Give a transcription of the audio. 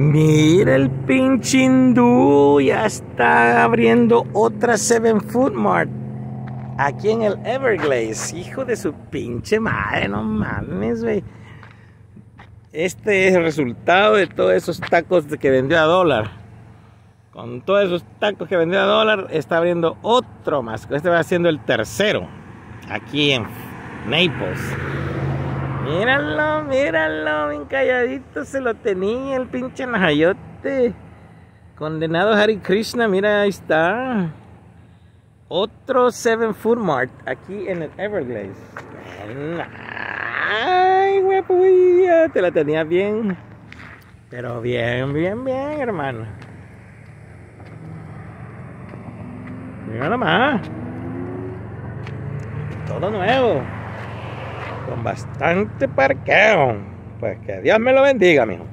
Mira el pinche hindú, ya está abriendo otra Seven Food Mart aquí en el Everglades. Hijo de su pinche madre, no mames. Este es el resultado de todos esos tacos que vendió a dólar. Con todos esos tacos que vendió a dólar, está abriendo otro más. Este va siendo el tercero aquí en Naples. Míralo, míralo, bien calladito se lo tenía el pinche najayote. Condenado Hari Krishna, mira, ahí está. Otro Seven Food Mart aquí en el Everglades. Ay, ya te la tenía bien. Pero bien, bien, bien, hermano. Mira nomás. Todo nuevo con bastante parqueo. Pues que Dios me lo bendiga, mijo.